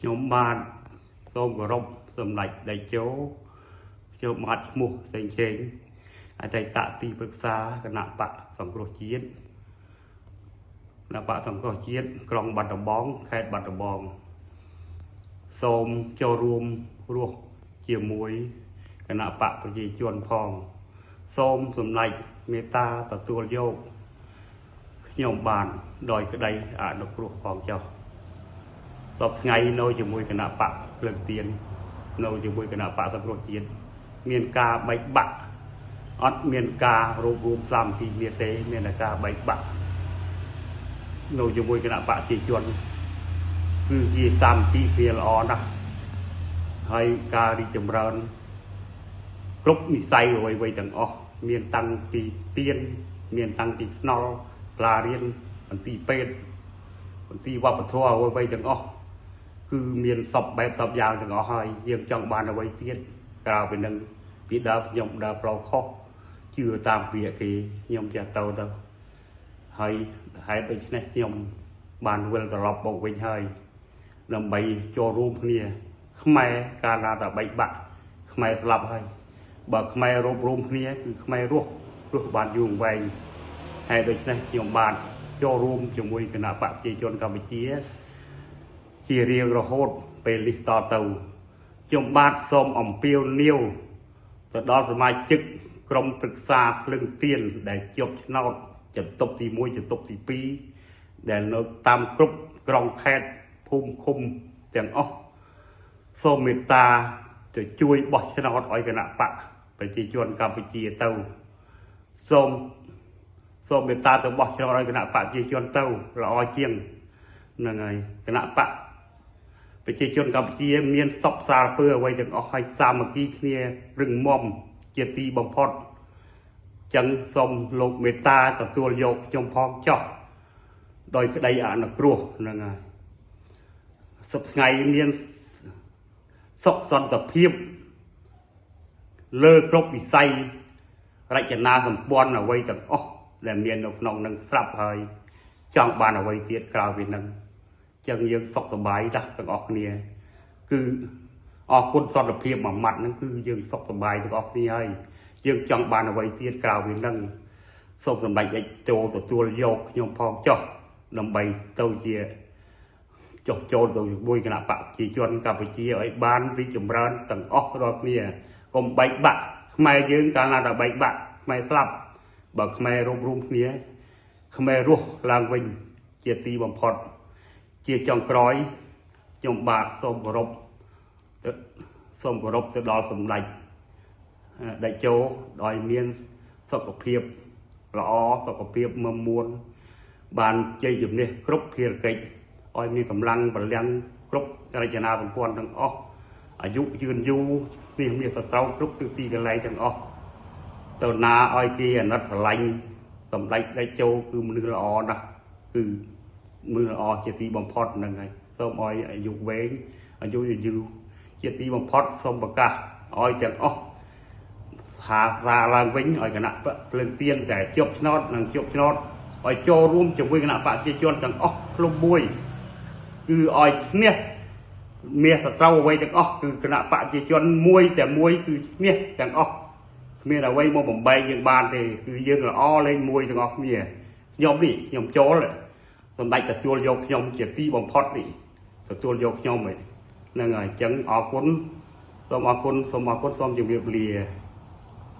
ខ្ញុំបាទសូមគោរពសម្ដេចតេជោខ្ញុំបាទឈ្មោះសេងឆេងអតីតទីប្រឹក្សាគណៈបកសង្គ្រោះជាតិគណៈបកសង្គ្រោះជាតិក្រុងបាត់ដំបងខេត្តបាត់ដំបងសូមចូលរួមរស់ជាមួយគណៈបកប្រជាជនផង សូមសម្ដេចមេត្តាទទួលយកខ្ញុំបានដោយក្តីអនុគ្រោះផងចុះ សពថ្ងៃនៅជាមួយគណៈបកភ្លើងទៀននៅជាមួយគណៈបកសង្គ្រោះជាតិមានការបែកបាក់អត់មានការរួបរวมសាមគ្គីគ្នាទេមានតែការបែកបាក់នៅជាមួយគណៈបកប្រជាជនគឺជាសាមគ្គីគ្នាល្អណាស់ហើយការរីកចម្រើនគ្រប់និស័យអ្វីៗទាំងអស់មានតាំងពីស្ពានមានតាំងពីខ្នល់សាលារៀនមន្ទីរពេទ្យមន្ទីរវប្បធម៌អ្វីៗទាំងអស់ គឺមានសពបែបសពយ៉ាងទាំងអស់ហើយយើងចង់បានអ្វីទៀតក្រៅពីនឹងពីដើមខ្ញុំដើរផ្លូវខុសជឿតាមពាក្យគេខ្ញុំចេះទៅទៅហើយហេតុដូច្នេះខ្ញុំបានវិលត្រឡប់មកវិញហើយដើម្បីចូលរួមគ្នា ខ្មែរកាលណាតែបែកបាក់ខ្មែរស្លាប់ហើយបើខ្មែររួបរวมគ្នាគឺខ្មែររស់រស់បានយូរអង្វែងហើយដូច្នេះខ្ញុំបានចូលរួមជាមួយគណៈបកប្រជាជនកម្ពុជា ជារៀងរហូតពេលនេះតទៅខ្ញុំបាទសូមអំពាវនាវទៅដល់សមាជិកក្រុមប្រឹក្សាភ្លឹងទៀនដែលជាប់ឆ្នោតចន្ទប់ទី1ចន្ទប់ទី2ដែលនៅតាមគ្រប់ក្រុងខេត្តភូមិឃុំទាំងអស់សូមមេត្តាទៅជួយបោះឆ្នោតឲ្យគណៈបកប្រជាជនកម្ពុជាទៅសូមសូមមេត្តាទៅបោះឆ្នោតឲ្យគណៈបកប្រជាជនទៅល្អជាងហ្នឹងហើយគណៈបក ប្រជាជនកម្ពុជា មានសពសារពើអ្វីទាំងអស់ឲ្យសាមគ្គីគ្នារឹងមាំជាទីបំផុតចឹងសូមលោកមេត្តាទទួលយកខ្ញុំផងចោះដោយក្តីអនុគ្រោះហ្នឹងហើយសពថ្ងៃមានសុខសន្តិភាពលើគ្រប់វិស័យរចនាសម្ព័ន្ធអ្វីទាំងអស់ដែលមាននៅក្នុងនឹងស្រាប់ហើយចង់បានអ្វីទៀតក្រៅពីនឹង ចឹងយើងសុខសប្បាយណាស់ទាំងអស់គ្នា គឺអរគុណសន្តិភាពមួយម៉ាត់ហ្នឹងគឺយើងសុខសប្បាយទាំងអស់គ្នាហើយយើងចង់បានអ្វីទៀតក្រៅពីនឹងសូមសម្ដេចអេចចូលទទួលយកខ្ញុំផងចុះដើម្បីទៅជាចុះចូលទៅជាមួយគណៈបកប្រជាជនកម្ពុជាឲ្យបានរីកចម្រើនទាំងអស់រាល់គ្នាកុំបែកបាក់ខ្មែរយើងកាលណាតែបែកបាក់ខ្មែរស្លាប់បើខ្មែររួមរួមគ្នាខ្មែររស់ឡើងវិញជាទីបំផុត ជាចុងក្រោយខ្ញុំបាទសូមគោរពទៅសូមគោរពទៅដល់សម្ដេចដេជោដោយមានសុខភាពល្អសុខភាពមមួនបានជ័យជំនះគ្រប់ភារកិច្ចឲ្យមានកម្លាំងបលាំងគ្រប់រចនាសម្ព័ន្ធទាំងអស់អាយុយឺនយូរនេះមានសត្រូវគ្រប់ទិសទីកន្លែងទាំងអស់ទៅណាឲ្យគេអាណិតស្រឡាញ់សម្ដេចដេជោគឺមនុស្សល្អណាស់គឺ មនុស្សល្អជាទីបំផុតហ្នឹងហើយសូមឲ្យអាយុវែងអាយុយឺនជាទីបំផុតសូមប្រកាសឲ្យទាំងអស់ថាសារឡើងវិញឲ្យគណៈភ្លើងទៀនតែជប់ឆ្នោតនិងជប់ឆ្នោតឲ្យចូលរួមជាមួយគណៈបកប្រជាជនទាំងអស់គ្រប់មួយគឺឲ្យឈ្នះមានសត្រូវអ្វីទាំងអស់គឺគណៈបកប្រជាជនមួយតែមួយគឺឈ្នះទាំងអស់គ្មានអ្វីមកបំបែកយើងបានទេគឺយើងល្អលេងមួយទាំងអស់គ្នាខ្ញុំនេះខ្ញុំចូល សម្ដេចទទួលយកខ្ញុំជាទីបំផុតនេះទទួលយកខ្ញុំហ្នឹងហើយអញ្ចឹងអរគុណសូមអរគុណសូមអរគុណសូមជម្រាបលា